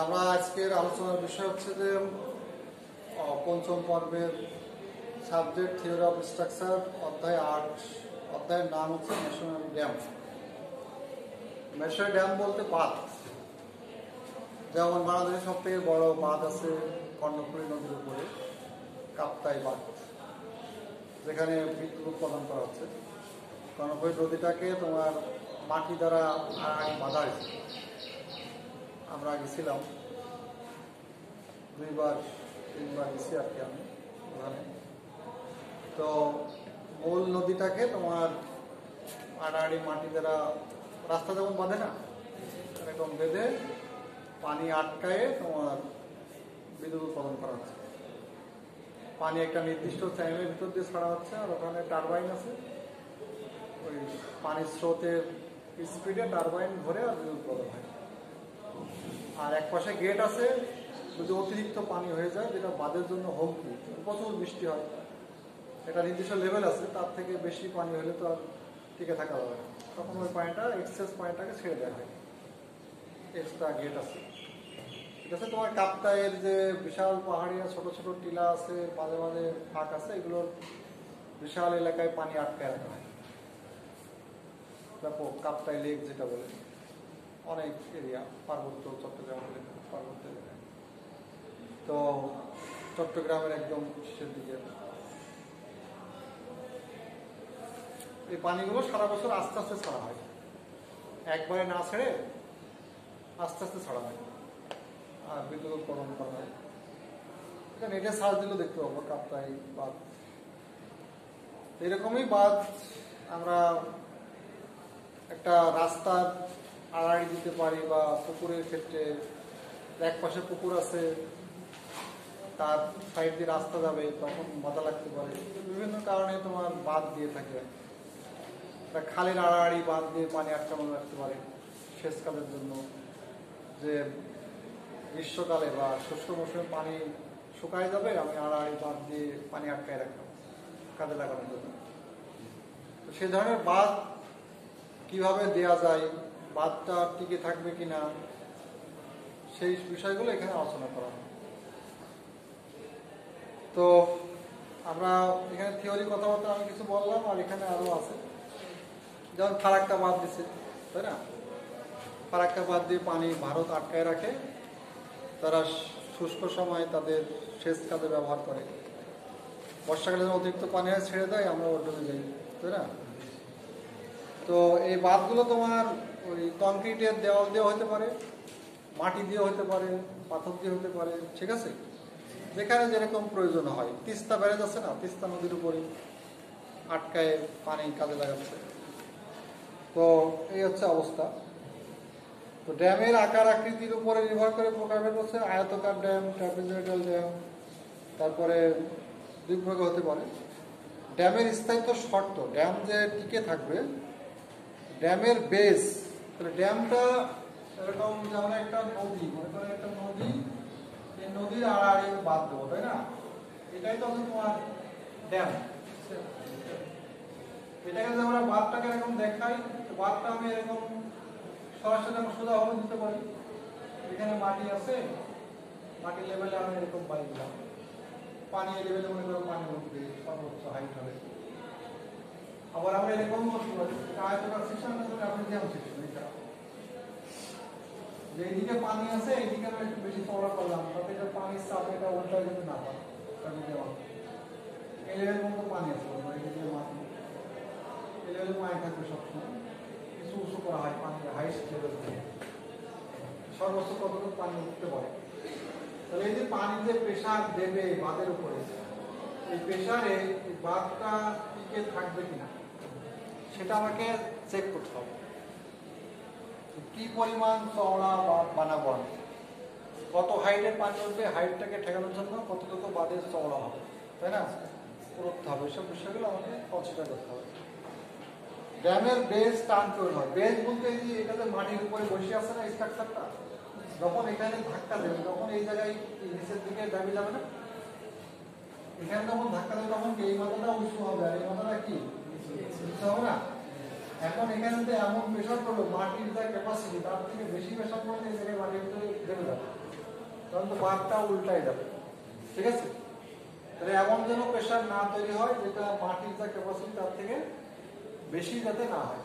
আমরা আজকের আলোচনার বিষয় হচ্ছে যে পঞ্চম পর্বের সাবজেক্ট থিওরি অফ স্ট্রাকচার অধ্যায় আট, অধ্যায়ের নাম হচ্ছে ন্যাশনাল ড্যাম মেশর ড্যাম বলতে বাঁধ যেমন বাংলাদেশের সব থেকে বড় বাঁধ আছে কর্ণফুলী নদীর উপরে, কাপ্তাই বাঁধ যেখানে বিদ্যুৎ উৎপাদন করা হচ্ছে। কর্ণফুলী নদীটাকে তোমার মাটি দ্বারা বাঁধা হয়েছে। আমরা গেছিলাম দুইবার, তিনবার গেছি আর কি আমি ওখানে। তো মূল নদীটাকে তোমার আড়াআড়ি মাটি দ্বারা রাস্তা যেমন বাঁধে না এরকম বেঁধে পানি আটকায়ে তোমার বিদ্যুৎ উৎপাদন করা হচ্ছে। পানি একটা নির্দিষ্ট টাইমের ভিতর দিয়ে ছাড়া হচ্ছে আর ওখানে টারবাইন আছে। ওই পানির স্রোতের স্পিডে টারবাইন ধরে আর বিদ্যুৎ উৎপাদন হয়। আর এক পাশে গেট আছে যদি অতিরিক্ত পানি হয়ে যায়, যেটা বাদের জন্য হুমকি প্রচুর বৃষ্টি হয়। একটা নির্দিষ্ট লেভেল আছে, তার থেকে বেশি পানি হলে তো আর টিকে থাকা যাবে না। তখন ওই পানিটা এক্সেস পানিটাকে ছেড়ে দেওয়া হয়। এক্সট্রা গেট আছে। ঠিক আছে, তোমার কাপ্তায়ের যে বিশাল পাহাড়িয়া ছোট ছোট টিলা আছে, মাঝে মাঝে ফাঁক আছে, এগুলোর বিশাল এলাকায় পানি আটকে রাখা হয়। কাপ্তাই লেক যেটা বলে। অনেক এরিয়া, পার্বত্য চট্টগ্রাম এলাকা পার্বত্য এলাকায় তো চট্টগ্রামের একদম শেষের দিকে। এই পানিগুলো সারা বছর আস্তে আস্তে ছাড়া হয়। একবারে না ছেড়ে আস্তে আস্তে ছাড়া হয়। আর বিদ্যুৎ উৎপাদন করা হয়। এটা নেটে সার্চ দিলেও দেখতে পাবো, কাপ্তাই, বাঁধ। এরকমই বাঁধ আমরা একটা রাস্তার আড়াড়ি দিতে পারি বা পুকুরের ক্ষেত্রে এক পাশে পুকুর আছে, তার সাইড দিয়ে রাস্তা যাবে, তখন বাধা লাগতে পারে। বিভিন্ন কারণে তোমার বাঁধ দিয়ে থাকে। একটা খালের আড়াআড়ি বাঁধ দিয়ে পানি আটকানো রাখতে পারে সেচ কালের জন্য। যে গ্রীষ্মকালে বা শুষ্ক মৌসুমে পানি শুকায় যাবে, আমি আড়াআড়ি বাঁধ দিয়ে পানি আটকায় রাখলাম, কাজে লাগানোর জন্য। তো সেই ধরনের বাঁধ কীভাবে দেয়া যায় বাঁধটা টিকে থাকবে কিনা, সেই বিষয়গুলো এখানে আলোচনা করা হয় তো আমরা এখানে থিওরি কথাবার্তা আমি কিছু বললাম, আর এখানে আরও আছে। যেমন ফারাক্কা বাদ দিছে, তাই না? ফারাক্কা বাদ দিয়ে পানি ভারত আটকায় রাখে, তারা শুষ্ক সময় তাদের সেচ কাজে ব্যবহার করে। বর্ষাকালে অতিরিক্ত পানি ছেড়ে দেয় আমরা ডুবে যাই, তাই না? তো এই বাঁধগুলো তোমার ওই কংক্রিটের দেওয়াল দিয়ে হতে পারে, মাটি দিয়ে হতে পারে, পাথর দিয়ে হতে পারে, ঠিক আছে? যেখানে যেরকম প্রয়োজন হয়। তিস্তা ব্যারেজ আছে না? তিস্তা নদীর উপরে আটকায় পানি কাজে লাগাচ্ছে। তো এই হচ্ছে অবস্থা। তো ড্যামের আকার আকৃতির উপরে নির্ভর করে প্রকারভেদ হচ্ছে। আয়তকার ড্যাম, ট্রাপিজয়েডাল ড্যাম, তারপরে দুই ভাগে হতে পারে। ড্যামের স্থায়িত্ব শর্ত, ড্যাম যে টিকে থাকবে ড্যামের বেস। তাহলে ড্যামটা এরকম যেমন একটা নদী, মনে করেন একটা নদী, এই নদীর আড়াআড়ি বাদ দেবো, তাই না? এটাই তো তোমার ড্যাম। এটাকে যদি আমরা বাঁধটাকে এরকম দেখাই, তো আমি এরকম সরাসরি আমি সোজা ভাবে দিতে পারি। এখানে মাটি আছে, মাটির লেভেলে আমি এরকম পানি দিলাম। পানি লেভেলে মনে করো পানি উঠবে সর্বোচ্চ হাইট হবে। আবার আমরা আয়তকার আপনি যে এইদিকে পানি আছে এইদিকে আমরা একটু বেশি চওড়া করলাম, তাতে পানির চাপ, এটা উল্টায় যেতে না দেওয়া মতো পানি আছে পানি থাকবে সবসময় কিছু উঁচু করা হয় লেভেল সর্বোচ্চ কতটুকু পানি উঠতে পারে? তাহলে এই যে পানি যে প্রেশার দেবে বাঁধের উপরে, এই প্রেশারে বাঁধটা টিকে থাকবে কিনা? সেটা আমাকে চেক করতে হবে। কি পরিমাণ চওড়া বাঁধ বানাবো আমি? কত হাইটের পানি উঠবে হাইটটাকে ঠেকানোর জন্য কতটুকু বাঁধের চওড়া হবে, তাই না? করতে হবে, এসব বিষয়গুলো আমাকে কনসিডার করতে হবে। ড্যামের বেস টান তৈরি হয়। বেস বলতে এই যে এটাতে মাটির উপরে বসে আছে না স্ট্রাকচারটা যখন এখানে ধাক্কা দেবে, তখন এই জায়গায় নিচের দিকে ড্যামে যাবে না? এখানে যখন ধাক্কা দেবে, তখন এই মাথাটা উঁচু হবে? আর এই মাথাটা কি? উঁচু হবে না? এখন এখানে তো এমন প্রেশার পড়ল মাটির যা ক্যাপাসিটি তার থেকে বেশি প্রেশার পড়লে এই জায়গায় মাটির ভিতরে দেবে। যাবে তখন তো বাঁধটা উল্টাই যাবে। ঠিক আছে? তাহলে এমন যেন প্রেশার না তৈরি হয়, যেটা মাটির যা ক্যাপাসিটি তার থেকে বেশি যাতে না হয়।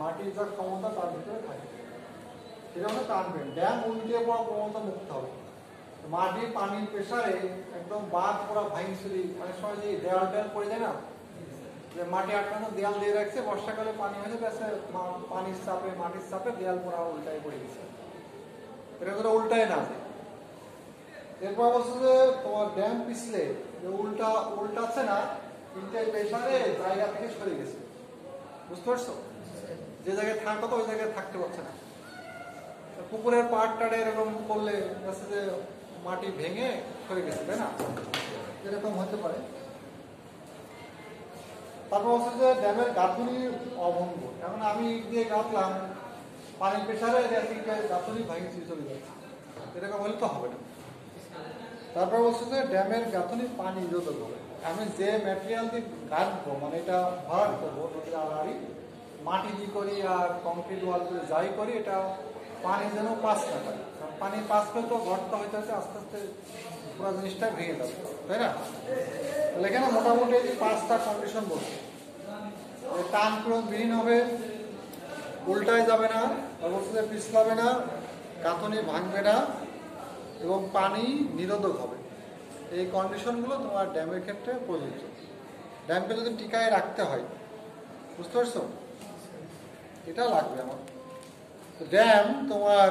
মাটির যা ক্ষমতা, তার ভিতরে থাকে। সেটা হচ্ছে টানবেন ড্যাম উল্টে পড়া প্রবণতা মুক্ত হবে। মাটির পানির প্রেশারে একদম বাঁধ পড়া ভাঙিছিলি অনেক সময় যে দেয়াল টেয়াল পড়ে যায় না যে মাটি আটকানো, দেয়াল দিয়ে রাখছে, বর্ষাকালে পানি হয়ে গেছে পানির চাপে, মাটির চাপে দেয়াল পুরা উল্টায় পড়ে গেছে। এটা করে উল্টায় না। এরপর বলছে যে, তোমার ড্যাম পিছলে উল্টা, উল্টাচ্ছে না কিন্তু প্রেশারে জায়গা থেকে সরে গেছে। বুঝতে পারছ? যে জায়গায় থাকতো তো ওই জায়গায় থাকতে পারছে না। পুকুরের পাড় টাড়ে এরকম করলে যে মাটি ভেঙে সরে গেছে, তাই না? এরকম হতে পারে। তারপর হচ্ছে যে ড্যামের গাঁথুনি অভঙ্গ। এখন আমি দিয়ে গাঁথলাম, পানির প্রেশারে গাঁথুনি ভাঙি চলে যাচ্ছে। এরকম হলে তো হবে না। তারপর বলছে যে ড্যামের গাঁথনি পানি রোধক হবে আমি যে ম্যাটেরিয়াল দিয়ে গাঁথবো মানে এটা ভরাট করব আড়াড়ি মাটি দিয়ে করি আর কংক্রিট ওয়াল যাই করি, এটা পানি যেন পাস না পানি পাস করে তো ঘরটা হইতে হইতে আস্তে আস্তে পুরো জিনিসটা ভেঙে যাবে, তাই না? তাহলে এখানে মোটামুটি পাঁচটা কন্ডিশন বলছে। টান পূরণ বিহীন হবে, উল্টায় যাবে না অবশ্যই পিছলাবে না গাঁথনি ভাঙবে না, এবং পানি নিরোধক হবে। এই কন্ডিশনগুলো তোমার ড্যামের ক্ষেত্রে প্রযোজ্য। ড্যামকে যদি টিকায় রাখতে হয়, বুঝতে পারছ? এটা লাগবে আমার। ড্যাম তোমার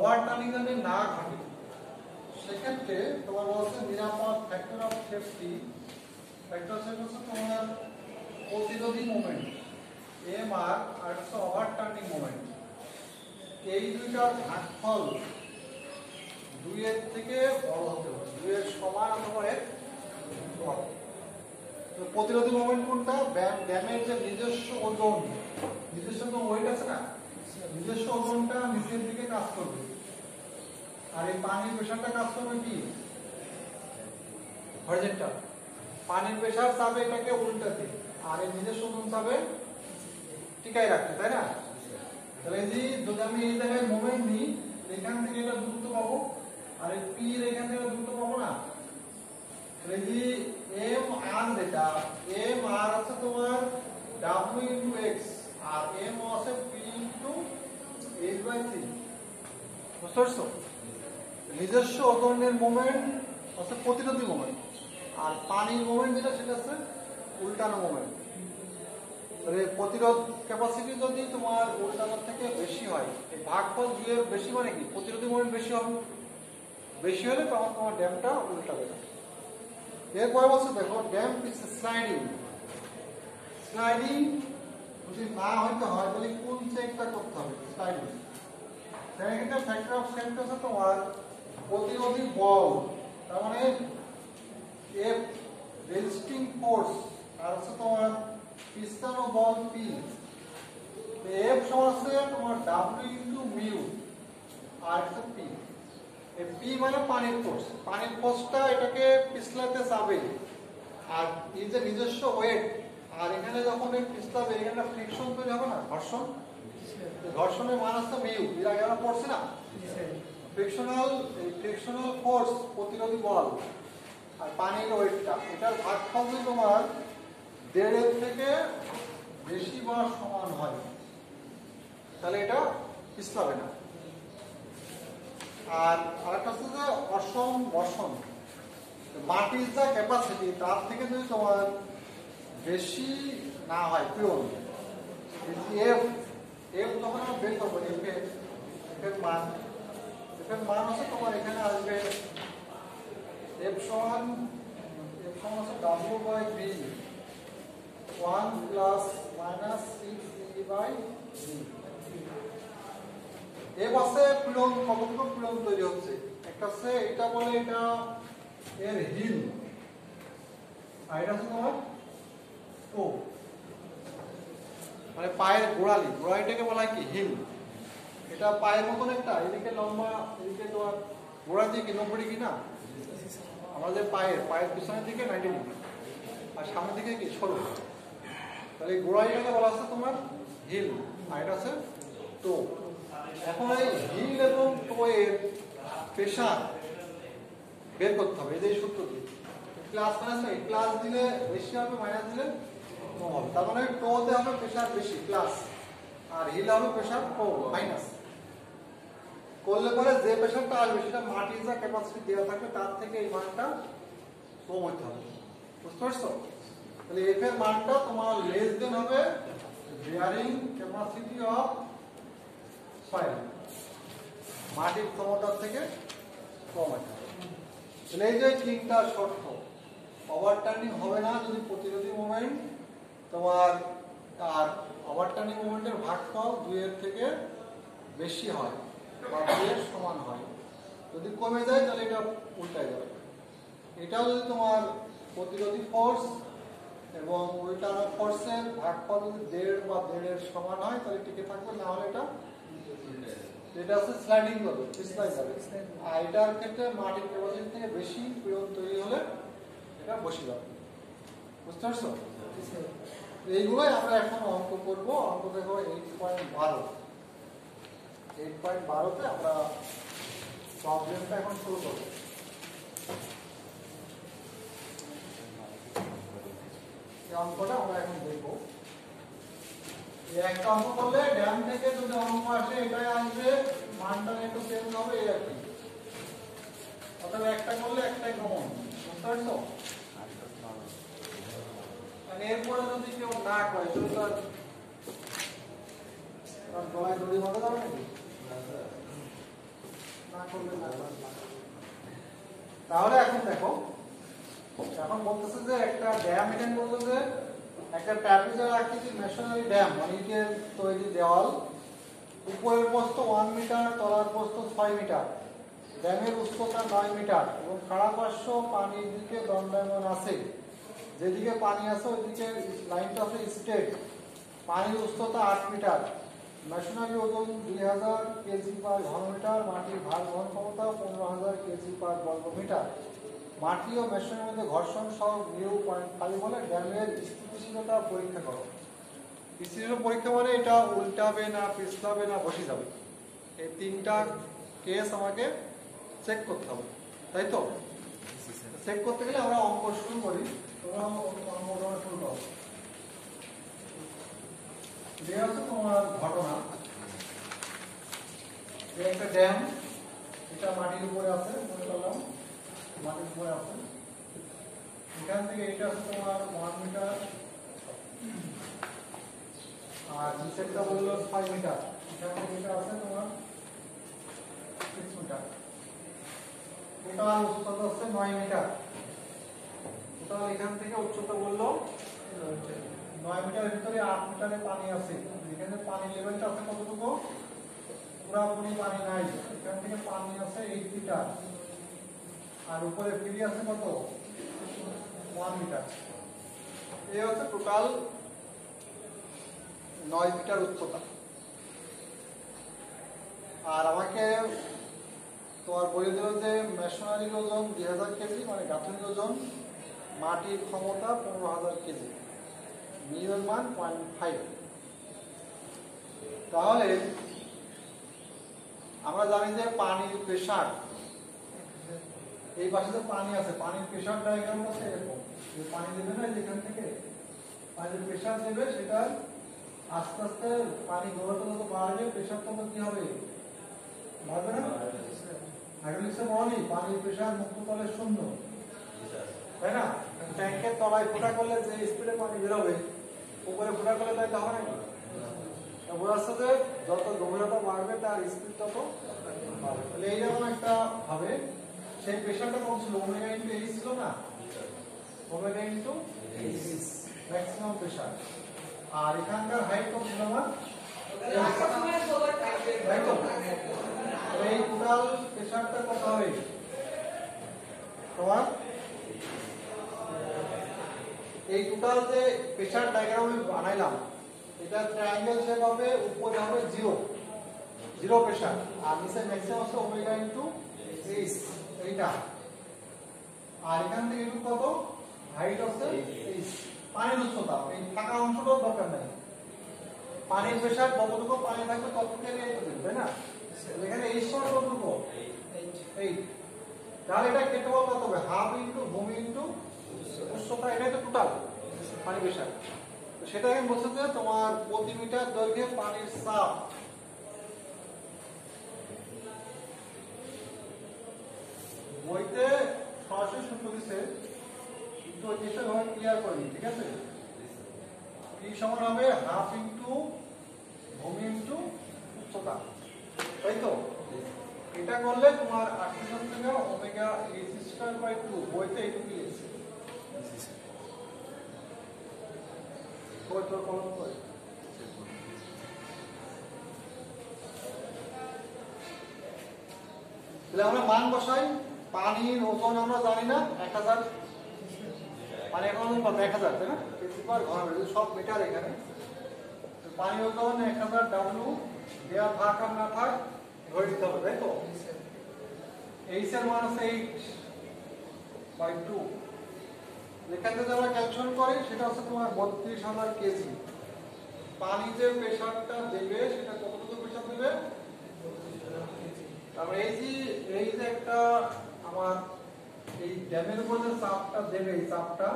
ওভারটার্নিং যদি না ঘটে, সেক্ষেত্রে তোমার বলছে নিরাপদ factor of safety factor safety হচ্ছে তোমার প্রতিরোধী মোমেন্ট এম আর আর হচ্ছে ওভারটার্নিং মোমেন্ট এই দুইটার ভাগফল দুইয়ের থেকে বড় হতে হবে দুইয়ের সমান অথবা এর বড়। প্রতিরোধী মোমেন্ট কোনটা? ব্যাম- ড্যামের যে নিজস্ব ওজন, নিজস্ব তো ওয়েট আছে না? নিজস্ব ওজনটা নিচের দিকে কাজ করবে। আর এই পানির প্রেশারটা কাজ করবে কি? হরিজেন্টাল পানির প্রেশার চাবে এটাকে উল্টাতে আর এই নিজস্ব ওজন চাবে টিকায় রাখতে, তাই না? তাহলে এই যে যদি আমি এই জায়গায় মোমেন্ট নিই, এখান থেকে এটা দ্রুত পাবো, আর এই পি এখান থেকে দ্রুত পাবো না? তাহলে এই যে এম আর যেটা, এম আর হচ্ছে তোমার ডাব্লিউ ইন্টু এক্স আর এম আছে P into H by three বুঝতে পারছ? নিজস্ব ওজনের মোমেন্ট হচ্ছে প্রতিরোধী মোমেন্ট আর পানির মোমেন্ট যেটা, সেটা হচ্ছে উল্টানো মোমেন্ট প্রতিরোধ ক্যাপাসিটি যদি তোমার উল্টানোর থেকে বেশি হয়, এই ভাগফল দুইয়ের বেশি মানে কি? প্রতিরোধী মোমেন্ট বেশি হবে। বেশি হলে তখন তোমার ড্যামটা উল্টাবে না এরপরে বলছে দেখো ড্যাম স্লাইডিং স্লাইডিং যদি না হইতে হয়, তাহলে কোন চেকটা করতে হবে? স্লাইডিং কিন্তু ফ্যাক্টর অফ হচ্ছে তোমার প্রতিরোধী বল, তার মানে এফ রেজিস্টিং ফোর্স আর হচ্ছে তোমার পিস্তানো বল পি এফ সমান তোমার ডাব্লিউ ইন্টু মিউ আর হচ্ছে পি পি মানে পানির ফোর্স পানির ফোর্সটা এটাকে পিছলাতে যাবে, আর এই যে নিজস্ব ওয়েট আর এখানে যখন এই পিছলাবে, এখানে ফ্রিকশন তৈরি হবে না, ঘর্ষণ? ঘর্ষণের মান হচ্ছে মিউ এর আগে আমরা পড়ছি না ফ্রিকশনাল ফ্রিকশনাল ফোর্স প্রতিরোধী বল আর পানির ওয়েটটা, এটার ভাগফল যদি তোমার দেড়ের থেকে বেশি বা সমান হয়। তাহলে এটা পিছলাবে না। আর আরেকটা হচ্ছে যে অসম বর্ষণ। মাটির যা ক্যাপাসিটি তার থেকে যদি তোমার বেশি না হয় পিওন এফ এফ তখন আমরা বের করব এফ এফ মান এফ এর মান হচ্ছে তোমার এখানে আসবে। এফ সমান, এফ হচ্ছে W by B one plus minus six E by B এ বাসে পিলন কতটুকু পিলন তৈরি হচ্ছে? একটা হচ্ছে এটা বলে এটা এর হিল। আর হচ্ছে তোমার টো মানে পায়ের গোড়ালি। গোড়ালিটাকে বলা হয় কি? হিল। এটা পায়ের মতন একটা, এদিকে লম্বা, এদিকে তোমার গোড়ার দিকে, নব্বই ডিগ্রি না? আমাদের পায়ের পায়ের পিছনের দিকে নাইনটি ডিগ্রি। আর সামনের দিকে কি? সরু। তাহলে এই গোড়ালিটাকে বলা আছে তোমার হিল, আর এটা হচ্ছে টো। এখন এই হিল এবং টো এর প্রেশার বের করতে হবে এই সূত্র দিয়ে ক্লাস মাইনাস এই ক্লাস দিলে বেশি হবে মাইনাস দিলে কম হবে। তার মানে টোতে হবে প্রেশার বেশি ক্লাস আর হিল হবে প্রেশার কম মাইনাস করলে পরে যে প্রেশারটা আসবে, সেটা মাটির যা ক্যাপাসিটি দেওয়া থাকবে, তার থেকে এই মানটা কম হতে হবে। বুঝতে পারছ? তাহলে এফ এর মানটা তোমার লেস দেন হবে বিয়ারিং ক্যাপাসিটি অফ সয়েল মাটির ক্ষমতার থেকে কম আছে তাহলে এই যে তিনটা শর্ত ওভারটার্নিং হবে না যদি প্রতিরোধী মোমেন্ট তোমার আর ওভারটার্নিং মোমেন্টের ভাগফল দুইয়ের থেকে বেশি হয়। বা দুইয়ের সমান হয়। যদি কমে যায় তাহলে এটা উল্টায় যাবে। এটাও যদি তোমার প্রতিরোধী ফোর্স এবং উল্টানো ফোর্সের ভাগফল যদি দেড় বা দেড়ের সমান হয় তাহলে টিকে থাকবে না হলে এটা এটা হচ্ছে স্লাইডিং করবে পিছলাই যাবে আর এটার ক্ষেত্রে মাটির ক্যাপাসিটি থেকে বেশি পীড়ন তৈরি হলে এটা বসে যাবে। বুঝতে পারছ? এইগুলোই আমরা এখন অঙ্ক করব। অঙ্ক দেখো এইট পয়েন্ট বারো। এইট পয়েন্ট বারোতে আমরা প্রবলেমটা এখন শুরু করব। এই অঙ্কটা আমরা এখন দেখব। এই একটা অঙ্ক করলে ড্যাম থেকে যদি অঙ্ক আসে এটাই আসবে মানটা একটু চেঞ্জ হবে এই আর কি। অর্থাৎ একটা করলে একটাই কমন বুঝতে পারছ? মানে এরপরে যদি কেউ না করে তাহলে এখন দেখো, এখন বলতেছে যে একটা ড্যাম এখানে বলতো যে একটা ট্র্যাপিজয়েড আকৃতির মেশনারি ড্যাম মানে তৈরি দেওয়াল। উপরের প্রস্থ ওয়ান মিটার তলার প্রস্থ ছয় মিটার ড্যামের উচ্চতা নয় মিটার এবং খাড়া পার্শ্ব পানির দিকে দণ্ডায়মান আছে। যেদিকে পানি আছে ওইদিকে লাইনটা আছে স্টেট পানির উচ্চতা আট মিটার মেশনারি ওজন দুই হাজার কেজি পার ঘনমিটার মাটির ভার বহন ক্ষমতা পনেরো হাজার কেজি পার বর্গ মিটার মাটি ও মেশিনের মধ্যে ঘর্ষণ সহ মিউ পয়েন্ট খালি বলে ড্যামের স্থিতিশীলতা পরীক্ষা করো। স্থিতিশীল পরীক্ষা মানে এটা উল্টাবে না পিছলাবে না বসে যাবে। এই তিনটা কেস আমাকে চেক করতে হবে তাই তো? চেক করতে গেলে আমরা অঙ্ক শুরু করি। তোমরা অঙ্কটা শুরু করো। তোমার ঘটনা একটা ড্যাম এটা মাটির উপরে আছে, মনে করলাম, মাটির উপরে আছে। এখান থেকে এটা হচ্ছে তোমার ওয়ান মিটার আর নিচেরটা বলল ছয় মিটার এখান থেকে এটা আছে তোমার সিক্স মিটার টোটাল উচ্চতা হচ্ছে নয় মিটার টোটাল এখান থেকে উচ্চতা বলল নয় মিটারের ভিতরে আট মিটারে পানি আছে। এখানে পানি লেভেলটা আছে কতটুকু? পুরাপুরি পানি নাই। এখান থেকে পানি আছে এইট মিটার। আর উপরে ফিরি আছে কত? One metre. এই হচ্ছে টোটাল নয় মিটার উচ্চতা। আর আমাকে তোমার বলে দিল যে মেশনারির ওজন দুই হাজার কেজি মানে গাঁথনির ওজন, মাটির ক্ষমতা পনেরো হাজার কেজি। মিলিয়ন মান পয়েন্ট ফাইভ। তাহলে আমরা জানি যে পানির প্রেশার, এই পাশে যে পানি আছে, পানির প্রেশার ডায়াগ্রাম আছে এরকম। পানি দেবে না যেখান থেকে পানির প্রেশার দেবে, সেটা আস্তে আস্তে পানি গভীরতা যত বাড়বে, প্রেশার তত কি হবে? বাড়বে না? হাইড্রোলিক্সে বলি, পানির প্রেশার মুক্ত তলে শূন্য। তাই না? ট্যাঙ্কের তলায় ফোটা করলে যে স্পিডে পানি বেরোবে উপরে ফোটা করলে তাই হবে নাকি যে যত গভীরতা বাড়বে, তার স্পিড তত বাড়বে। তাহলে এইরকম একটা হবে সেই প্রেশারটা কম ছিল ওমেগা ইন্টু এইচ ছিল না? Omega into H maximum pressure আর এখানকার হাইট কত ছিল আমার এই টোটাল প্রেসারটা কত হবে? তোমার? এই টোটাল যে প্রেসার ডায়াগ্রাম আমি বানাইলাম, এটা ট্রায়াঙ্গেল শেপ হবে, উপরে হবে জিরো জিরো প্রেসার আর নিচে ম্যাক্সিমাম হচ্ছে ওমেগা ইনটু এইচ এইটা। আর এখান থেকে একটু কত হাইট হচ্ছে এইচ পানির উচ্চতা, এই ফাঁকা অংশটাও দরকার নাই। পানির প্রেসার যতটুকু পানি থাকবে ততটুকু তাই না? এখানে এইচ সমান কতটুকু এইট তাহলে এটা কেটে বলতে হবে? হাফ ইন্টু ভূমি ইন্টু উচ্চতা এটাই তো টোটাল পানি প্রেসার তো সেটা আমি বলছি যে তোমার প্রতি মিটার দৈর্ঘ্যে পানির চাপ। বইতে সরাসরি সূত্র দিছে, কিন্তু ওই জিনিসটা তোমাকে ক্লিয়ার করি ঠিক আছে? পি সমান হবে হাফ ইন্টু ভূমি ইন্টু উচ্চতা। তাই তো? এটা করলে তোমার আটশো থেকে omega H square by two বইতে এইটুকু লিখছে আমরা মান বসাই পানির ওজন আমরা জানি না, এক হাজার, পানি এখন কত এক হাজার, তাই না? পার ঘন সব মিটার এখানে। তো পানির ওজন এক হাজার ডাব্লু দেওয়া থাক আর না থাক ধরে দিতে হবে, তাই তো? এইচ এর মান আছে এইট বাই টু এখান থেকে সেটা হচ্ছে তোমার বত্রিশ হাজার কেজি পানি যে প্রেশারটা দেবে, সেটা কতটুকু প্রেশার দেবে? এই যে এই যে একটা আমার এই ড্যামের উপর যে চাপটা দেবে, এই চাপটা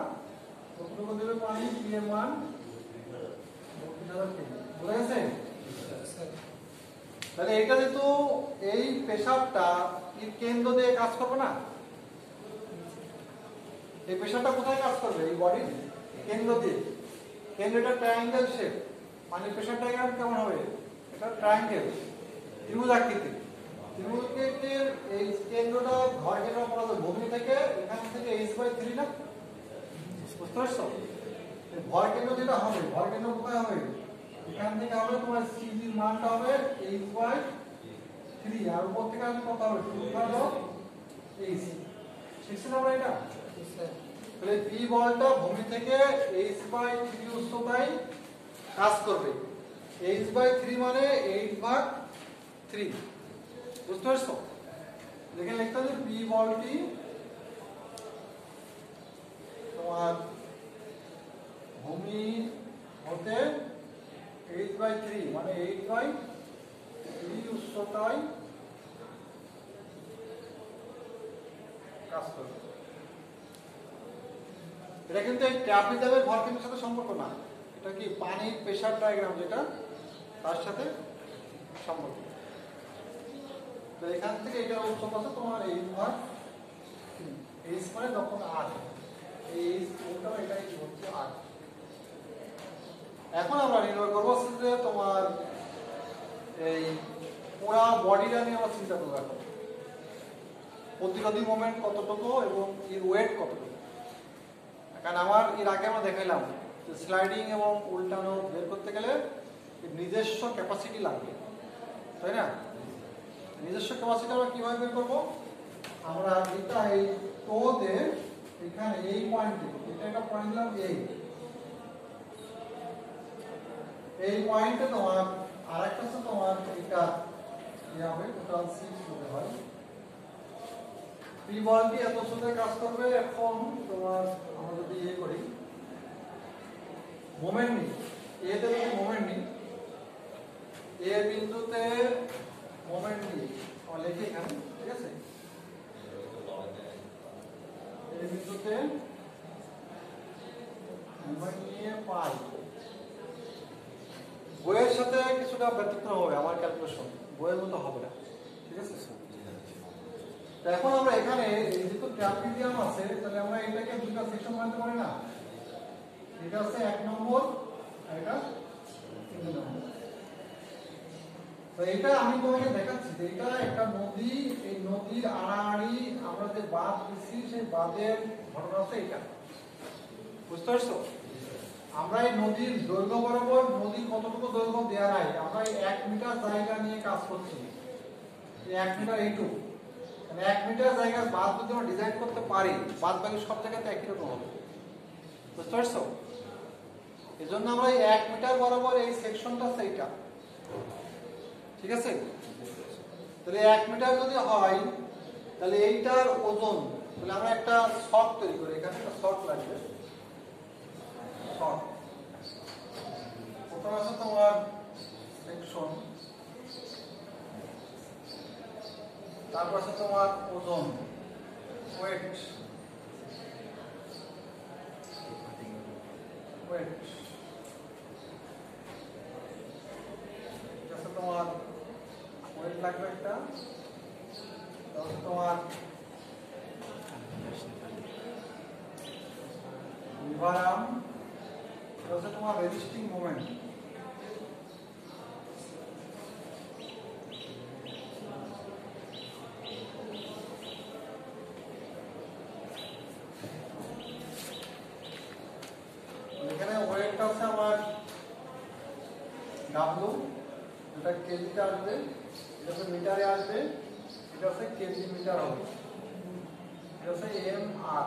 কতটুকু দেবে পানি? মান বত্রিশ হাজার কেজি গেছে? তাহলে এটা যেহেতু এই প্রেশারটা কেন্দ্র দিয়ে কাজ করবে না? এই প্রেশারটা কোথায় কাজ করবে? এই বডির কেন্দ্র দিয়ে। কেন্দ্রটা ট্রায়াঙ্গেল শেপ মানে প্রেশার ডায়াগ্রাম কেমন হবে? এটা ট্রায়াঙ্গেল ত্রিভুজ আকৃতি। ত্রিভুজের এই কেন্দ্রটা ঘর কেন্দ্র করা যায় ভূমি থেকে এখান থেকে এইচ বাই থ্রি না? বুঝতে পারছ? ভর কেন্দ্র যেটা হবে, ভর কেন্দ্র কোথায় হবে? এখান থেকে হবে তোমার সিজির মানটা হবে এইচ বাই থ্রি আর উপর থেকে আসলে কত হবে? টু এইচ শিখছি না আমরা এটা? তাহলে পি বলটা ভূমি থেকে এইচ বাই থ্রি উচ্চতায় কাজ করবে। এইচ বাই থ্রি মানে এইট ভাগ থ্রি বুঝতে পারছ? দেখে লিখতে হবে পি বলটি তোমার ভূমি হতে এইট বাই থ্রি মানে এইট বাই থ্রি উচ্চতায় কাজ করবে। এটা কিন্তু এই ট্যাপে যাবে ভরকেন্দ্রের সাথে সম্পর্ক না। এটা কি পানির প্রেশার ডায়াগ্রাম যেটা, তার সাথে সম্পর্ক। তো এখান থেকে এটা উচ্চতা আছে তোমার এই ভাগ এইচ মানে যখন আট এই ওটাও এটাই হচ্ছে আট এখন আমরা নির্ভর করব যে তোমার এই পুরা বডিটা নিয়ে আমরা চিন্তা করব এখন। প্রতিরোধী মোমেন্ট কতটুকু এবং এর ওয়েট কতটুকু? কারণ আমার এর আগে আমরা দেখাইলাম স্লাইডিং এবং উল্টানো বের করতে গেলে নিজস্ব ক্যাপাসিটি লাগবে, তাই না? নিজস্ব ক্যাপাসিটি আমরা কীভাবে বের করব? আমরা এটা এই টোতে এখানে এই পয়েন্টে এটা একটা পয়েন্ট দিলাম এই এই পয়েন্টে তোমার আর একটা তোমার এটা হবে? টোটাল সিক্স হতে হয় পি বলটি এত সুন্দর কাজ করবে এখন, তোমার আমরা যদি ইয়ে করি মোমেন্ট নিই। এতে যদি মোমেন্ট নিই, এ বিন্দুতে মোমেন্ট নিই। আমরা এখানে, ঠিক আছে? এ বিন্দুতে মোমেন্ট নিয়ে পাই। বইয়ের সাথে কিছুটা ব্যতিক্রম হবে আমার ক্যালকুলেশন বইয়ের মতো হবে না, ঠিক আছে? তো এখন আমরা এখানে যেহেতু ট্রাপিজিয়াম আছে, তাহলে আমরা এটাকে দুটো সেকশন বানাতে পারি না? এটা হচ্ছে এক নম্বর আর এটা তিন নম্বর। এটা আমি তোমাকে দেখাচ্ছি যে এটা একটা নদী, এই নদীর আড়াআড়ি আমরা যে বাঁধ দিচ্ছি সেই বাঁধের ঘটনা হচ্ছে এটা। বুঝতে পারছ? আমরা এই নদীর দৈর্ঘ্য বরাবর নদী কতটুকু দৈর্ঘ্য দেওয়া নাই, আমরা এই এক মিটার জায়গা নিয়ে কাজ করছি। এক মিটার এইটু মানে এক মিটার জায়গায় বাদ যদি আমরা ডিজাইন করতে পারি বাদ বাকি সব জায়গাতে একই রকম হবে। বুঝতে পারছ? এই জন্য আমরা এই এক মিটার বরাবর এই সেকশনটা সেইটা। ঠিক আছে? তাহলে এক মিটার যদি হয়, তাহলে এইটার ওজন, তাহলে আমরা একটা শর্ট তৈরি করি। এখানে একটা শর্ট লাগবে। শর্ট। প্রথমে আছে তোমার সেকশন তারপর আছে তোমার ওজন ওয়েট ওয়েট আছে তোমার ওয়েট লাগবে একটা তারপর তোমার লিভার আর্ম হচ্ছে তোমার রেজিস্টিং মোমেন্ট এখানে ওয়েটটা হচ্ছে আমার ডাব্লু এটা কেজিতে আসবে, এটা হচ্ছে মিটারে আসবে, এটা হচ্ছে কেজি মিটার হবে, এটা হচ্ছে এম আর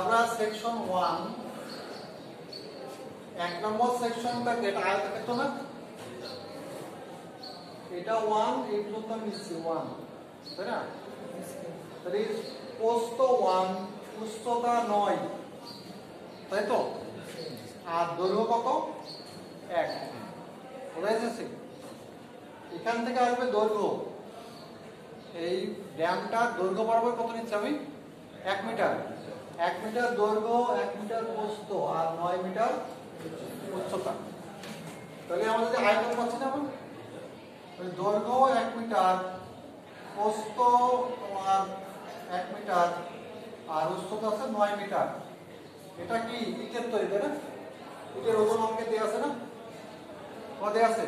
আমরা সেকশন ওয়ান এক নম্বর সেকশনটা যেটা আয়তক্ষেত্র না? এটা ওয়ান এই পর্যন্ত মিশছি ওয়ান তাই না? তাহলে পোস্ত ওয়ান উচ্চতা নয়, তাই তো? আর দৈর্ঘ্য কত এক বোঝা যাচ্ছে এখান থেকে আসবে দৈর্ঘ্য। এই ড্যামটার দৈর্ঘ্য বরাবর কত নিচ্ছে আমি? এক মিটার এক মিটার দৈর্ঘ্য, এক মিটার প্রস্থ আর নয় মিটার উচ্চতা। তাহলে আমাদের আয়তন পাচ্ছি না দৈর্ঘ্য এক মিটার প্রস্থ তোমার এক মিটার আর উচ্চতা আছে নয় মিটার এটা কি ইটের তৈরি, তাই না? ইটের ওজন অঙ্কে দেওয়া আছে না? দেওয়া আছে?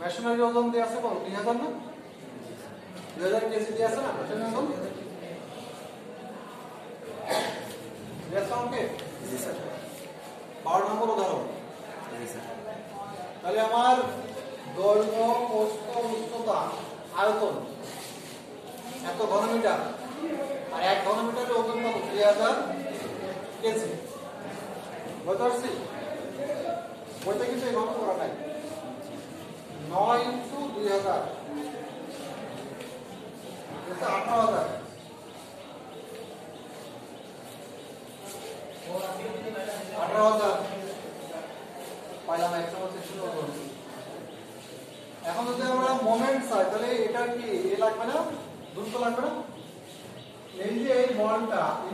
মেশিনারি ওজন দেওয়া আছে কত? দুই হাজার না? দুই হাজার কেজি দিয়ে আছে না? মেশিনারি ওজন? বারো নম্বর উদাহরণ। তাহলে আমার দৈর্ঘ্য প্রস্থ উচ্চতা আয়তন এত ঘনমিটার। আর এক ঘনমিটারের ওজন কত? দুই হাজার কেজি। বুঝতে পারছি? বইতে কিন্তু এইভাবে করা নাই নয় ইন্টু দুই হাজার। আঠারো হাজার। আঠারো হাজার। পাইলাম এক নম্বর সেকশন এখন যদি আমরা মোমেন্ট চাই, তাহলে এটা কি এ লাগবে না? দ্রুত লাগবে না? এই যে এই বলটা